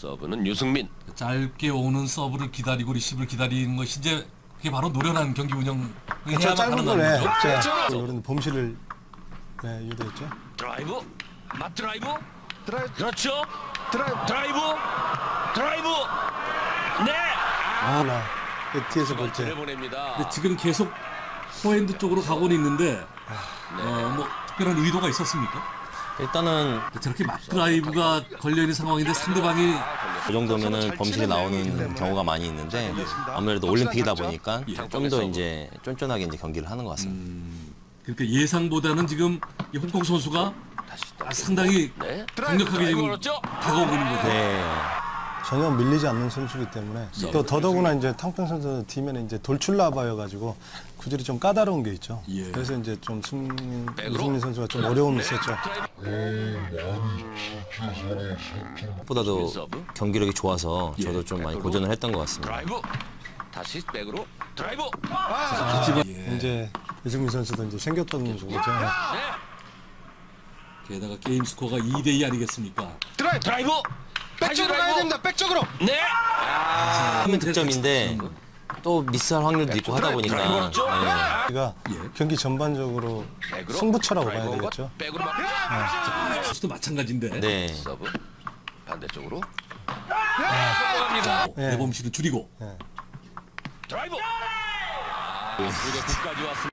서브는 유승민. 짧게 오는 서브를 기다리고 리시브를 기다리는 것이 이제 그게 바로 노련한 경기 운영 저 해야만 짧은 하는 거네. 그렇죠. 그런 범실을 네, 유도했죠. 드라이브. 맞 드라이브. 드라이브 그렇죠. 드라이브 드라이브. 드라이브. 네. 아, 나그 뒤에서 볼 때. 근데 지금 계속 포핸드 쪽으로 가고는 있는데 어, 뭐 특별한 의도가 있었습니까? 일단은 저렇게 막 드라이브가 걸려 있는 상황인데 상대방이 그 정도면은 범실이 나오는 경우가 많이 있는데 아무래도 올림픽이다 보니까 좀 더 이제 쫀쫀하게 이제 경기를 하는 것 같습니다. 그러니까 예상보다는 지금 이 홍콩 선수가 아, 상당히 네. 강력하게 지금? 다가오고 있는 거죠. 네. 전혀 밀리지 않는 선수이기 때문에 또 더더구나 이제 탕평 선수 팀에는 이제 돌출라바여가지고 구질이 좀 까다로운 게 있죠. 예. 그래서 이제 좀 승민? 유승민 선수가 좀 어려움이 있었죠. 무엇보다도 경기력이 좋아서 저도 좀 많이 고전을 했던 것 같습니다. 다시 백으로 드라이브. 예. 이제 유승민 선수도 이제 생겼던 거죠. 네. 게다가 게임 스코어가 2대2 아니겠습니까? 드라이브 드라이브. 백쪽으로 가야 드라이브. 됩니다 백쪽으로 네. 하면 득점인데 또 미스할 확률도 있고 하다 보니까 드라이브 걸었죠? 네. 우리가 예. 경기 전반적으로 백으로. 승부처라고 봐야 드라이브 되겠죠. 백으로 막. 마찬가지인데 네. 서브. 반대쪽으로. 예. 대범실을 줄이고 드라이브. 아, 그게 끝까지 왔습니다.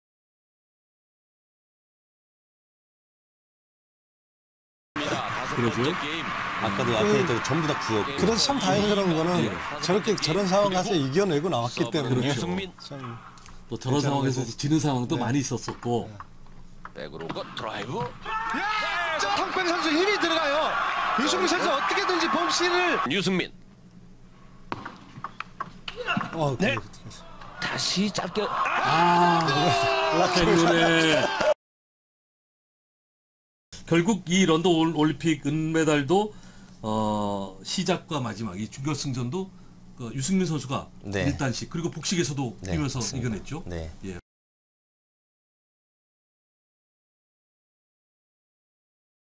다섯 그러죠. 번째 게임. 아까도 앞에 있던 전부 다 구였고 그래서 참 다행스러운 거는 예. 저렇게 저런 상황 가서 이겨내고 나왔기 때문에 그렇죠. 참 또 저런 상황에서. 지는 상황도 많이 있었었고 백으로 거 드라이브. 자 탕평 선수 힘이 들어가요 유승민 선수 어떻게든지 범실을 유승민. 어, 네. 그- 다시 짧게. 때문에 결국 이 런던 올- 올림픽 은메달도 어, 시작과 마지막 이 준결승전도 그 유승민 선수가 네. 일단씩 그리고 복식에서도 네, 뛰면서 맞습니다. 이겨냈죠. 네. 예.